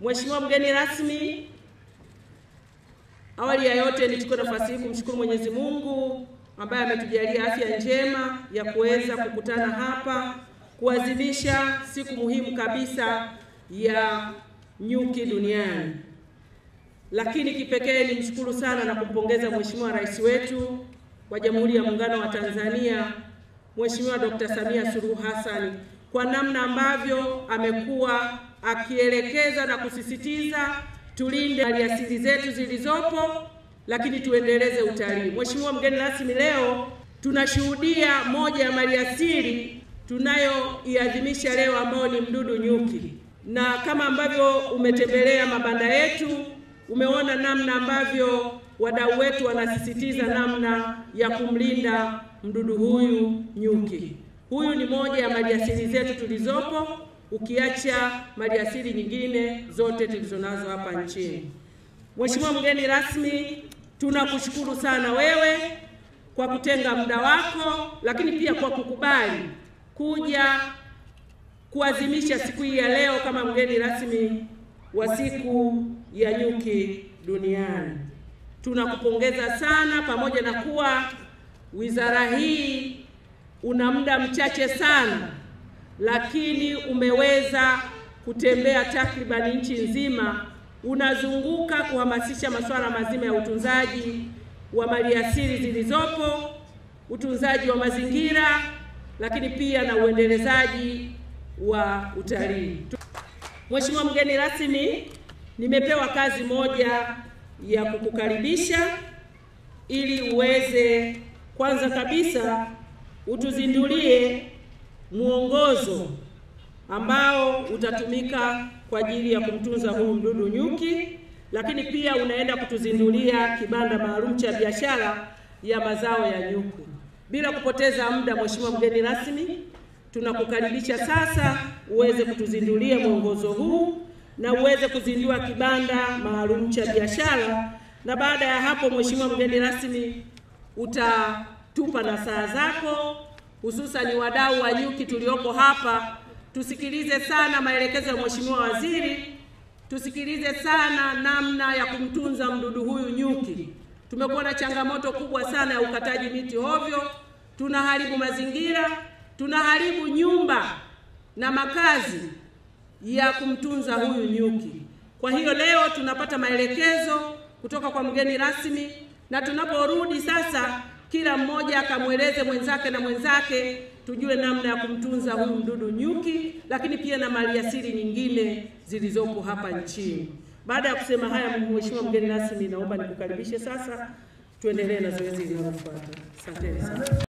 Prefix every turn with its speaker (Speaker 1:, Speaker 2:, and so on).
Speaker 1: Mheshimiwa mgeni rasmi, awali ya yote nichukue nafasi hii kumshukuru Mwenyezi Mungu ambaye ametujalia afya njema ya kuweza kukutana hapa kuadhimisha siku muhimu kabisa ya nyuki duniani. Lakini kipekee nimshukuru sana na kumpongeza Mheshimiwa Rais wetu wa Jamhuri ya Muungano wa Tanzania Mheshimiwa Dr. Samia Suluhu Hassan kwa namna ambavyo amekuwa akielekeza na kusisitiza tulinde maliasili zetu zilizopo, lakini tuendeleze utalii. Mheshimiwa mgeni rasmi, leo tunashuhudia moja ya maliasili tunayoiadhimisha leo ambao ni mdudu nyuki, na kama ambavyo umetembelea mabanda yetu umeona namna ambavyo wadau wetu wanasisitiza namna ya kumlinda mdudu huyu nyuki. Huyu ni moja ya maliasili zetu tulizopo, ukiacha maliasili nyingine zote tulizonazo hapa nchini. Mheshimiwa mgeni rasmi, tunakushukuru sana wewe kwa kutenga muda wako, lakini pia kwa kukubali kuja kuadhimisha siku hii ya leo kama mgeni rasmi wa siku ya nyuki duniani. Tunakupongeza sana, pamoja na kuwa wizara hii una muda mchache sana, lakini umeweza kutembea takribani nchi nzima, unazunguka kuhamasisha masuala mazima ya utunzaji wa maliasili zilizopo, utunzaji wa mazingira, lakini pia na uendelezaji wa utalii. Mheshimiwa mgeni rasmi, nimepewa kazi moja ya kukukaribisha ili uweze kwanza kabisa utuzindulie mwongozo ambao utatumika kwa ajili ya kumtunza huu mdudu nyuki, lakini pia unaenda kutuzindulia kibanda maalum cha biashara ya mazao ya nyuki. Bila kupoteza muda, Mheshimiwa mgeni rasmi, tunakukaribisha sasa uweze kutuzindulia mwongozo huu na uweze kuzindua kibanda maalum cha biashara, na baada ya hapo, Mheshimiwa mgeni rasmi, utatupa na saa zako, hususani wadau wa nyuki tulioko hapa, tusikilize sana maelekezo ya Mheshimiwa Waziri, tusikilize sana namna ya kumtunza mdudu huyu nyuki. Tumekuwa na changamoto kubwa sana ya ukataji miti hovyo, tunaharibu mazingira, tunaharibu nyumba na makazi ya kumtunza huyu nyuki. Kwa hiyo leo tunapata maelekezo kutoka kwa mgeni rasmi, na tunaporudi sasa, kila mmoja akamweleze mwenzake na mwenzake, tujue namna ya kumtunza huyu mdudu nyuki, lakini pia na maliasili nyingine zilizopo hapa nchini. Baada ya kusema haya, Mheshimiwa mgeni rasmi, naomba nikukaribishe sasa tuendelee na zoezi linalofuata. Asanteni sana.